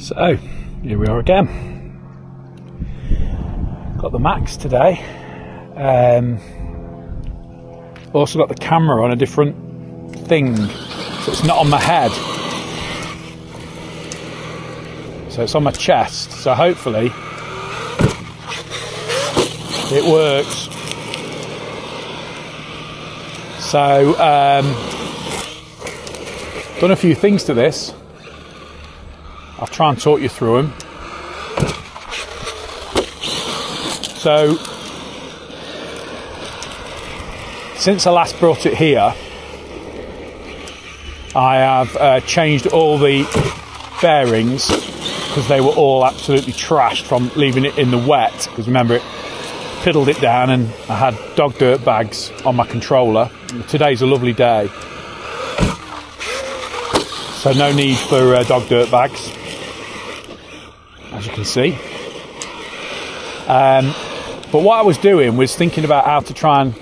So, here we are again. Got the Maxx today. Um, also got the camera on a different thing, so it's not on my head. So it's on my chest. So hopefully it works. So um, done a few things to this. I'll try and talk you through them. So, since I last brought it here, I have uh, changed all the bearings because they were all absolutely trashed from leaving it in the wet. Because remember, it piddled it down and I had dog dirt bags on my controller. Today's a lovely day, so no need for uh, dog dirt bags as you can see. Um, but what I was doing was thinking about how to try and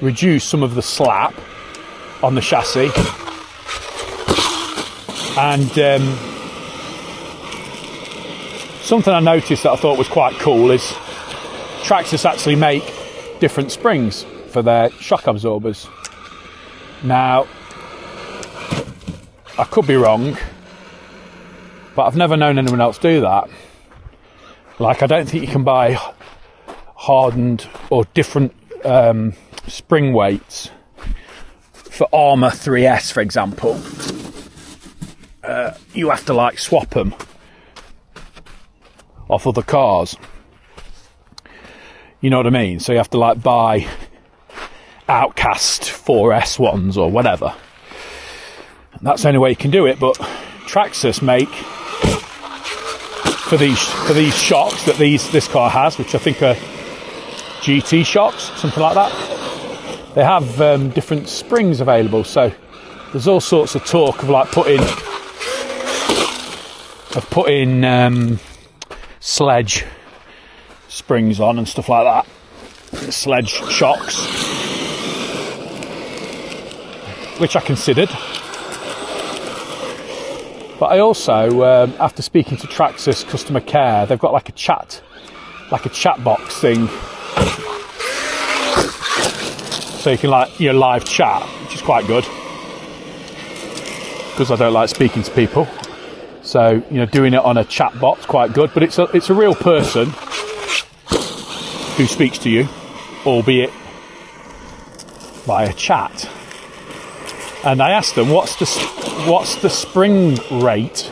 reduce some of the slap on the chassis. And um, something I noticed that I thought was quite cool is Traxxas actually make different springs for their shock absorbers. Now, I could be wrong, but I've never known anyone else do that. Like, I don't think you can buy hardened or different um, spring weights for Arrma 3S, for example. Uh, you have to like swap them off other cars. You know what I mean? So you have to like buy Outcast 4S ones or whatever. That's the only way you can do it, but Traxxas make for these for these shocks that these this car has, which I think are GT shocks, something like that. They have um, different springs available, so there's all sorts of talk of like putting of putting um, sledge springs on and stuff like that, sledge shocks, which I considered. But I also, um, after speaking to Traxxas customer care, they've got like a chat, like a chat box thing, so you can like your live chat, which is quite good because I don't like speaking to people. So you know, doing it on a chat box quite good, but it's a it's a real person who speaks to you, albeit via chat. And I asked them, "What's the what's the spring rate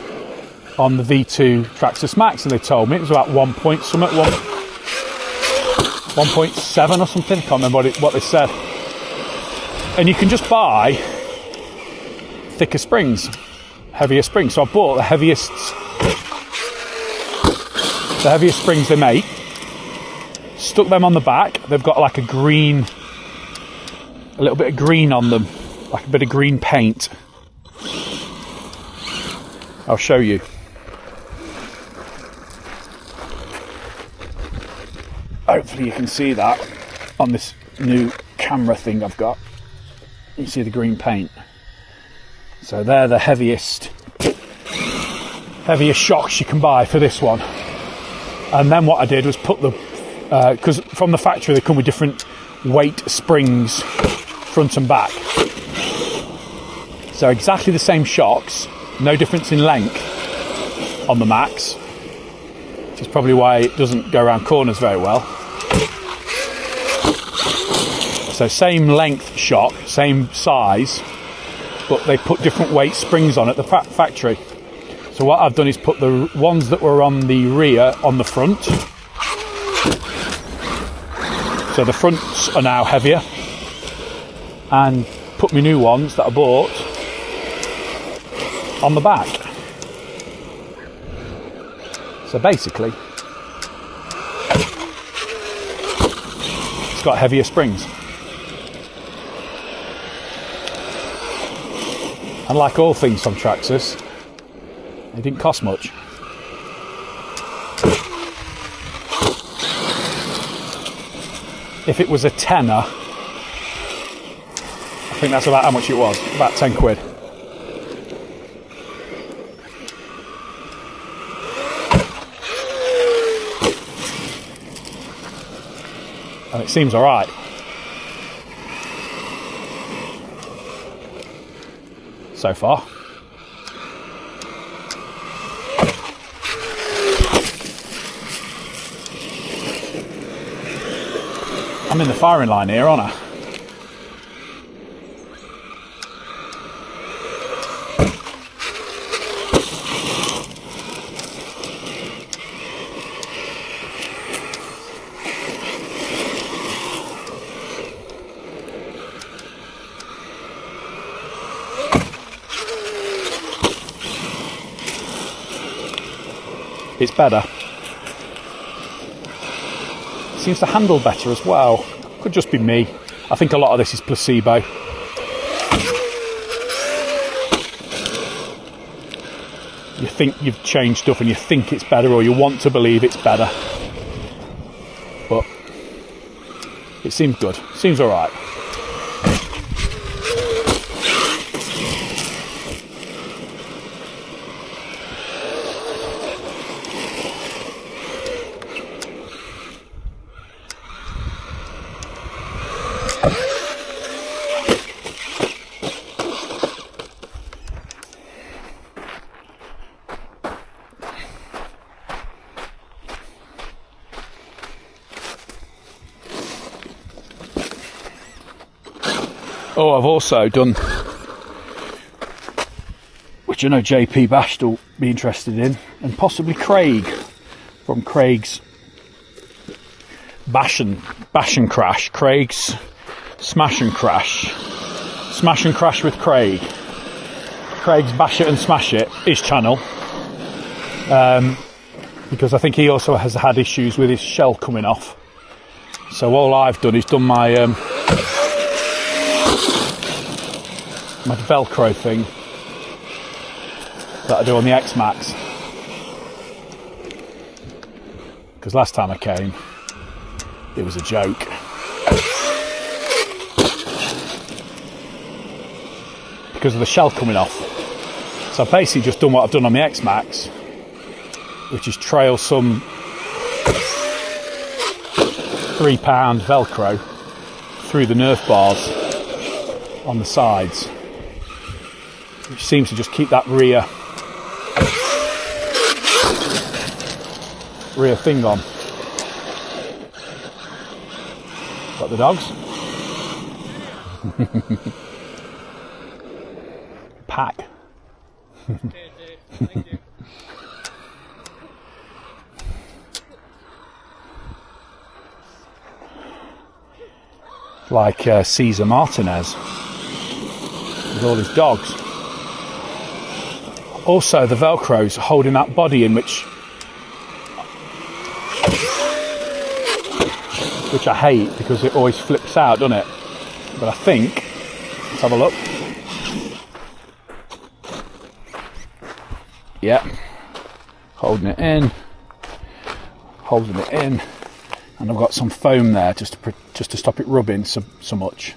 on the V2 Traxxas Maxx?" And they told me it was about one point something, one one point seven or something. I can't remember what, it, what they said. And you can just buy thicker springs, heavier springs. So I bought the heaviest, the heaviest springs they make. Stuck them on the back. They've got like a green, a little bit of green on them, like a bit of green paint. I'll show you. Hopefully you can see that on this new camera thing I've got. You see the green paint. So they're the heaviest heaviest shocks you can buy for this one. And then what I did was put the because uh, from the factory they come with different weight springs front and back. So exactly the same shocks, no difference in length on the Maxx, which is probably why it doesn't go around corners very well. So same length shock, same size, but they put different weight springs on at the factory. So what I've done is put the ones that were on the rear on the front. So the fronts are now heavier, and put my new ones that I bought on the back. So basically, it's got heavier springs. And like all things from Traxxas, it didn't cost much. If it was a tenner, I think that's about how much it was, about 10 quid. It seems all right. So far. I'm in the firing line here, aren't I? It's better. Seems to handle better as well. Could just be me. I think a lot of this is placebo. You think you've changed stuff and you think it's better or you want to believe it's better. But it seems good. Seems alright. Oh, I've also done, which I know JP Bashed will be interested in, and possibly Craig from Craig's Bash and, Bash and Crash. Craig's Smash and Crash. Smash and Crash with Craig. Craig's Bash It and Smash It, his channel. Um, because I think he also has had issues with his shell coming off. So all I've done is done my um, my Velcro thing that I do on the X-Maxx. Because last time I came, it was a joke. Because of the shell coming off. So I've basically just done what I've done on the X-Maxx, which is trail some three pound Velcro through the Nerf bars on the sides, which seems to just keep that rear rear thing on. Got the dogs? Pack. like uh, Caesar Martinez with all his dogs. Also, the Velcro's holding that body in, which which I hate because it always flips out, doesn't it? But I think let's have a look. Yeah, holding it in, holding it in, and I've got some foam there just to just to stop it rubbing so, so much.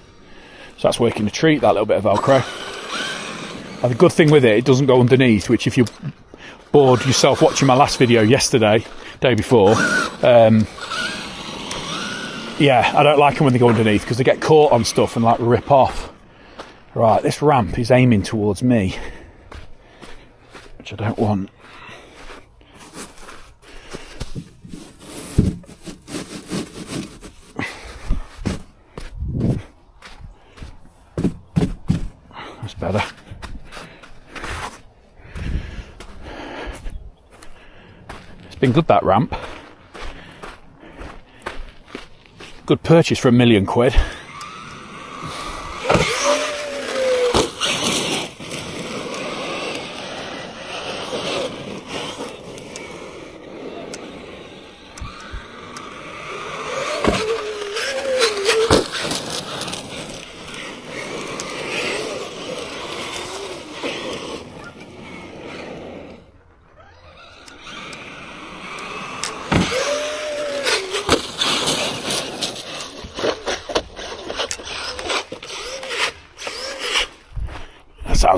So that's working a treat. That little bit of Velcro. And the good thing with it, it doesn't go underneath. Which, if you're bored yourself watching my last video yesterday, day before, um, yeah, I don't like them when they go underneath because they get caught on stuff and like rip off. Right, this ramp is aiming towards me, which I don't want. That's better. It's been good that ramp. Good purchase for a million quid.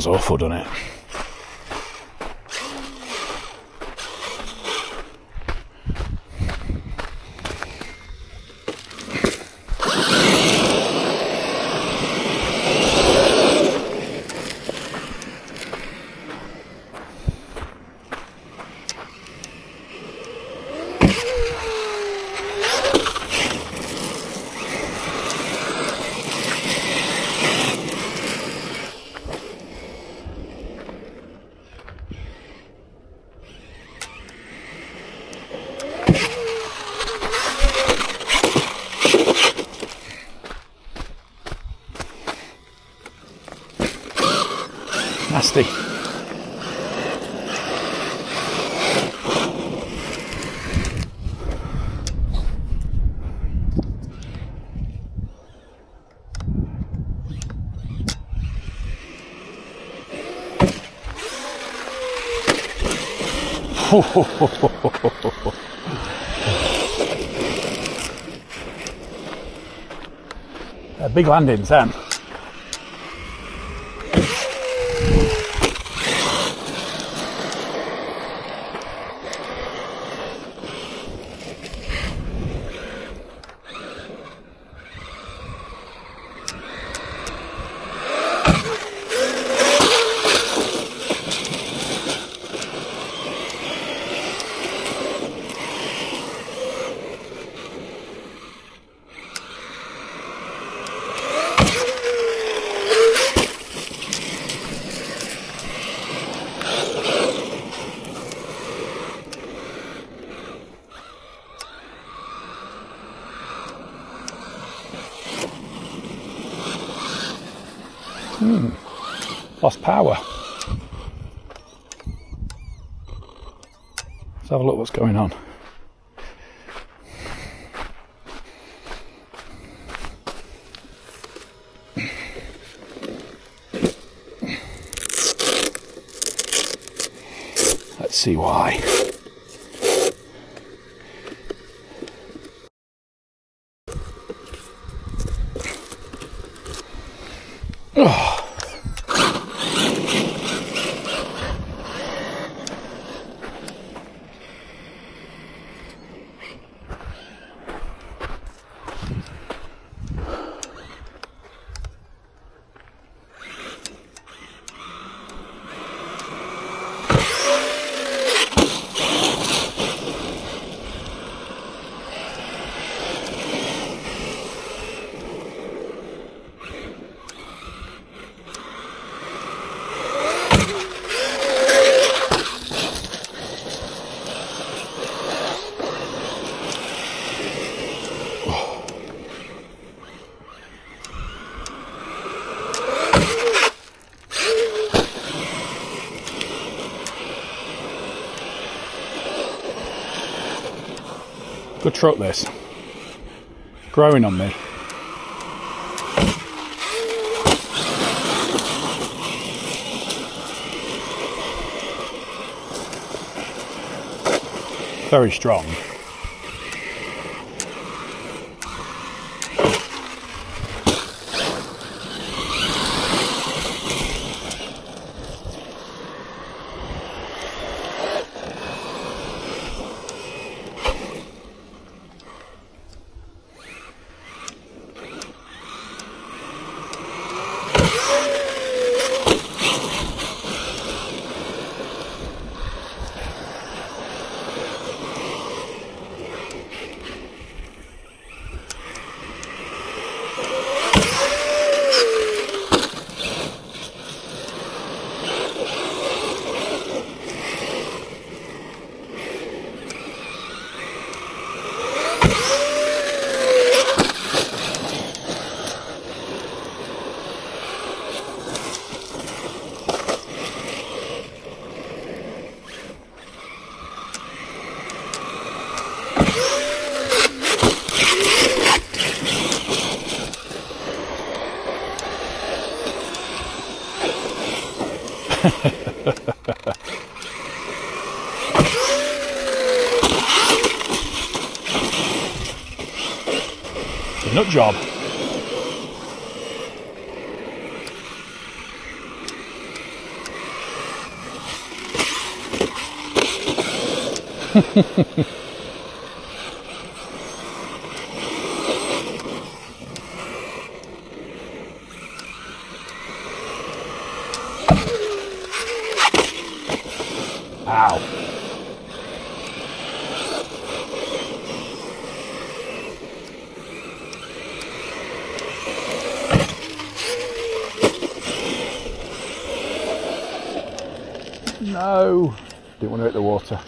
Sounds awful, doesn't it? Nasty. Uh, big landings, Sam. Power. Let's have a look what's going on. Let's see why. Good truck this. Growing on me. Very strong. Job. Didn't want to hit the water.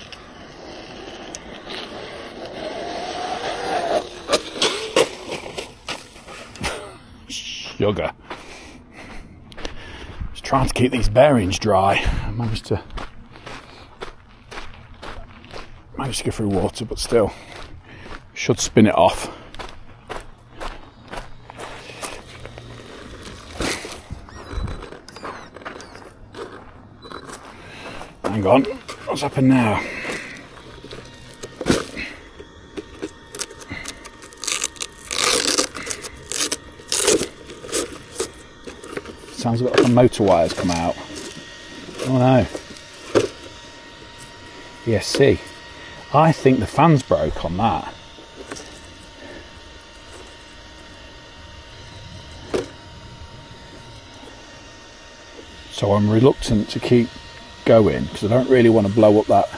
Sugar. Just Trying to keep these bearings dry. I managed to managed to get through water, but still should spin it off. On, what's happened now? Sounds a bit like a motor wire's come out. Oh no. ESC. I think the fan's broke on that. So I'm reluctant to keep going because I don't really want to blow up that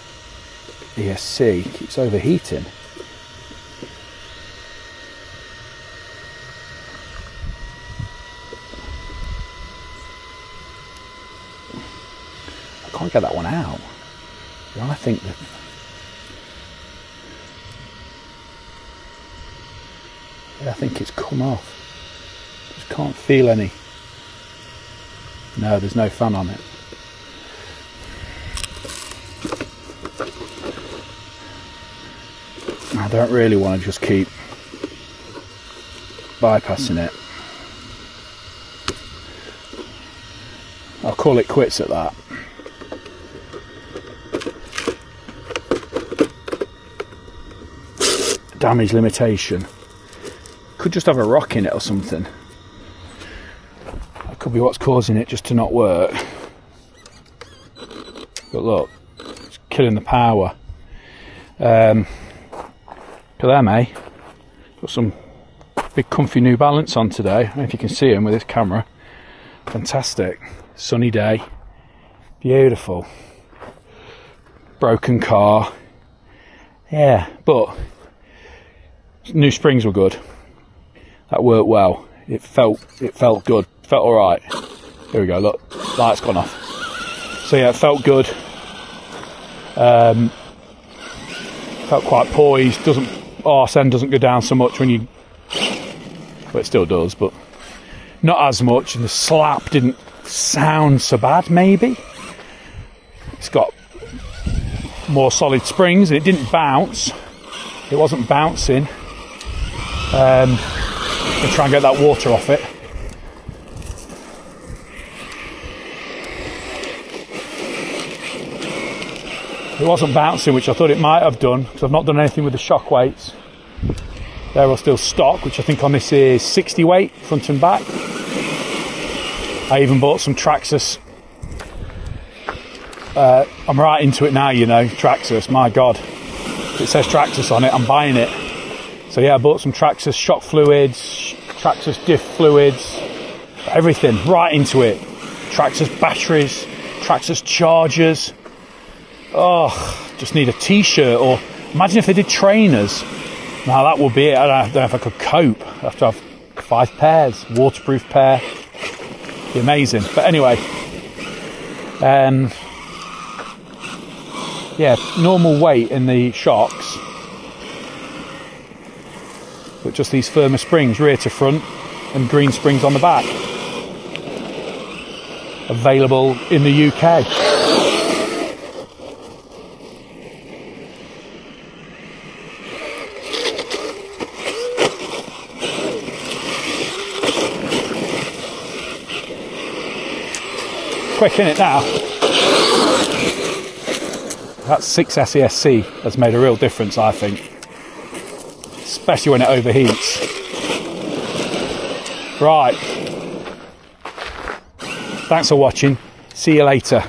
ESC. It keeps overheating. I can't get that one out. I think that I think it's come off. Just can't feel any. No, there's no fan on it. I don't really want to just keep bypassing it. I'll call it quits at that. Damage limitation. Could just have a rock in it or something. That could be what's causing it just to not work. But look, it's killing the power. Um, look at them, eh? Got some big comfy New Balance on today. I don't know if you can see them with this camera. Fantastic. Sunny day. Beautiful. Broken car. Yeah, but new springs were good that worked well. It felt it felt good, felt all right. Here we go. Look, light's gone off. So yeah, it felt good. Um, felt quite poised. Doesn't RSN doesn't go down so much when you, well, it still does, but not as much. And the slap didn't sound so bad. Maybe it's got more solid springs and it didn't bounce. It wasn't bouncing. Um, and try and get that water off it. It wasn't bouncing, which I thought it might have done, because I've not done anything with the shock weights. They are all still stock, which I think on this is 60 weight, front and back. I even bought some Traxxas. Uh, I'm right into it now, you know, Traxxas, my God. If it says Traxxas on it, I'm buying it. So yeah, I bought some Traxxas shock fluids, Traxxas diff fluids, everything right into it. Traxxas batteries, Traxxas chargers. Oh, just need a t-shirt or imagine if they did trainers. Now that would be it. I don't know if I could cope. I have to have five pairs, waterproof pair. Be amazing. But anyway, um, yeah, normal weight in the shocks but just these firmer springs rear to front and green springs on the back. Available in the UK. Quick in it now. That 6S ESC has made a real difference, I think especially when it overheats. Right. Thanks for watching. See you later.